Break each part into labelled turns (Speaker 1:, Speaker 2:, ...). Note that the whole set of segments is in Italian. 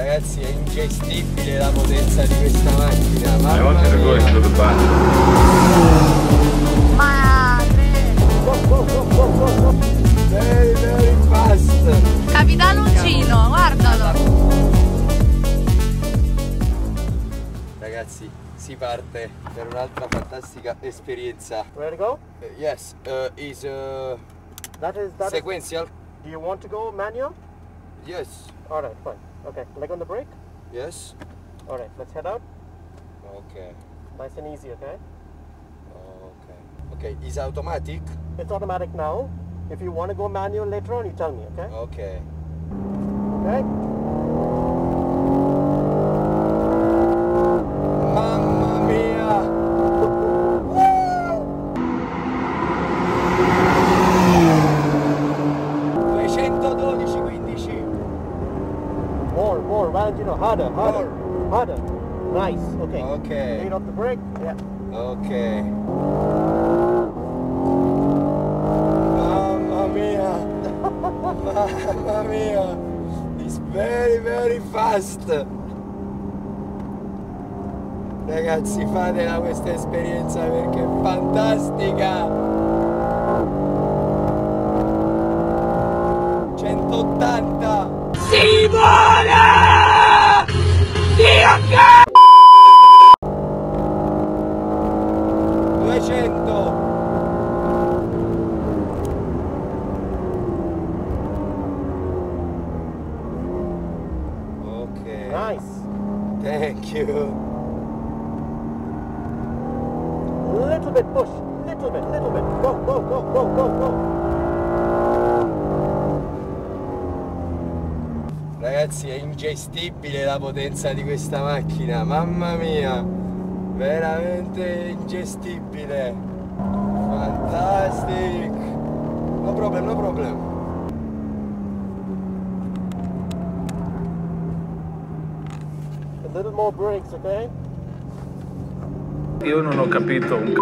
Speaker 1: Ragazzi è ingestibile la potenza di questa macchina.
Speaker 2: To go
Speaker 1: mia.
Speaker 2: into the back.
Speaker 3: Madre!
Speaker 1: Very very fast.
Speaker 3: Capitano Uncino, guardalo!
Speaker 1: Ragazzi si parte per un'altra fantastica esperienza.
Speaker 4: Ready to go?
Speaker 1: Uh, yes, uh, is uh,
Speaker 4: That is that. Is,
Speaker 1: sequential.
Speaker 4: do you want to go manual?
Speaker 1: Yes,
Speaker 4: All right, fine. Okay, leg on the brake.
Speaker 1: yes.
Speaker 4: All right, let's head out.
Speaker 1: Okay,
Speaker 4: Nice and easy, okay?
Speaker 1: okay. Okay, is automatic?
Speaker 4: It's automatic now. If you want to go manual later on, you tell me, okay?
Speaker 1: Okay.
Speaker 4: Okay. Harder, harder, harder. Nice. Okay.
Speaker 1: Okay.
Speaker 4: Lean off the brake. Yeah.
Speaker 1: Ok. Mamma mia! Mamma mia! It's very very fast! Ragazzi fatela questa esperienza perché è fantastica! 180! Simone! 200! Ok.
Speaker 4: Nice.
Speaker 1: Thank you.
Speaker 4: Little bit push. Little bit, little bit. Go, go, go, go, go, go.
Speaker 1: Ragazzi è ingestibile la potenza di questa macchina, mamma mia, veramente ingestibile. Fantastic. No problem, no problem.
Speaker 4: A little more brakes, okay?
Speaker 2: Io non ho capito un.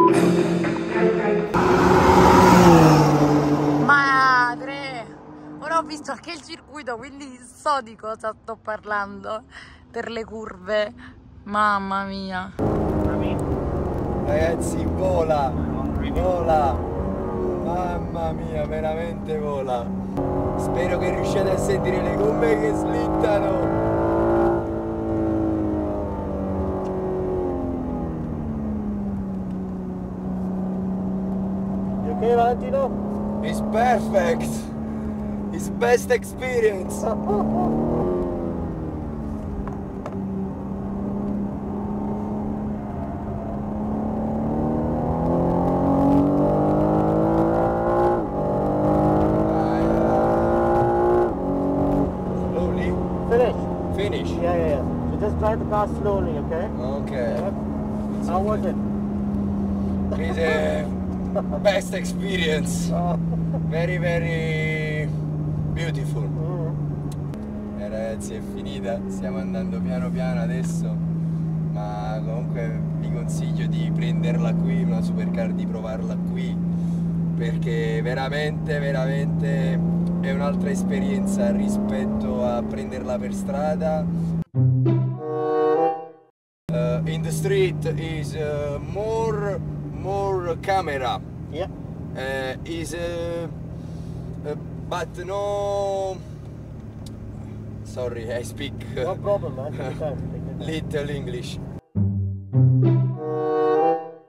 Speaker 3: Madre! Ora ho visto anche il circuito, quindi so di cosa sto parlando per le curve. Mamma mia.
Speaker 1: Ragazzi vola, vola. Mamma mia, veramente vola. Spero che riusciate a sentire le gomme che slittano.
Speaker 4: Okay, Valentino?
Speaker 1: It's perfect. It's best experience. Slowly.
Speaker 4: Finish.
Speaker 1: Finish.
Speaker 4: Yeah, yeah, yeah. So just drive the car slowly, okay?
Speaker 1: Okay.
Speaker 4: How was it?
Speaker 1: It's a best experience. Very very beautiful.
Speaker 4: Mm.
Speaker 1: Eh, ragazzi è finita, stiamo andando piano piano adesso, ma comunque vi consiglio di prenderla qui, una supercar di provarla qui, perché veramente veramente è un'altra esperienza rispetto a prenderla per strada. Uh, in the street is uh, more more camera
Speaker 4: Yeah.
Speaker 1: uh, is but no sorry I speak
Speaker 4: No problem, man.
Speaker 1: Little English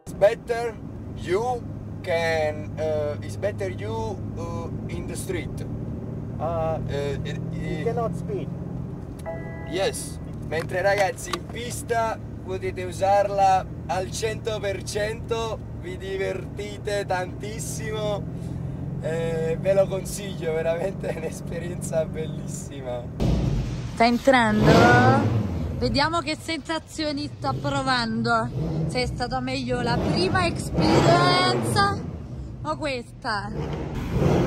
Speaker 1: it's better you can uh, it's better you uh, in the street
Speaker 4: Uh,
Speaker 1: Uh,
Speaker 4: you
Speaker 1: uh,
Speaker 4: cannot speed.
Speaker 1: yes mentre ragazzi in pista potete usarla al 100% vi divertite tantissimo eh, ve lo consiglio veramente è un'esperienza bellissima
Speaker 3: Sta entrando? Vediamo che sensazioni sta provando. Se è stata meglio la prima esperienza o questa?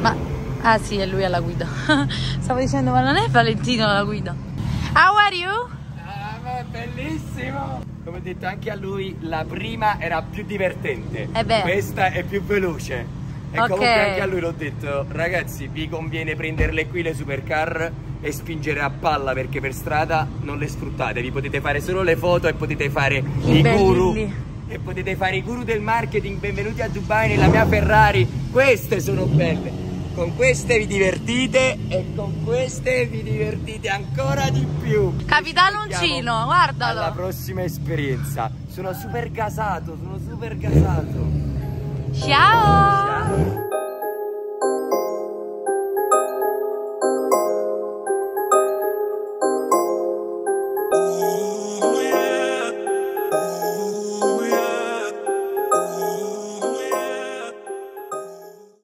Speaker 3: Ma ah sì, è lui alla guida. Stavo dicendo, ma non è Valentino alla guida. How are you?
Speaker 1: Ah, ma è bellissimo! Come ho detto anche a lui, la prima era più divertente.
Speaker 3: Eh beh.
Speaker 1: Questa è più veloce. E
Speaker 3: Ok.
Speaker 1: comunque anche a lui l'ho detto, ragazzi, vi conviene prenderle qui le supercar e spingere a palla perché per strada non le sfruttate, vi potete fare solo le foto e potete fare
Speaker 3: I
Speaker 1: i guru e potete fare i guru del marketing. Benvenuti a Dubai nella mia Ferrari. Queste sono belle. Con queste vi divertite e con queste vi divertite ancora di più.
Speaker 3: Capitano Uncino,
Speaker 1: Alla
Speaker 3: guardalo.
Speaker 1: prossima esperienza. Sono super gasato, sono super gasato.
Speaker 3: Ciao.
Speaker 1: Ciao.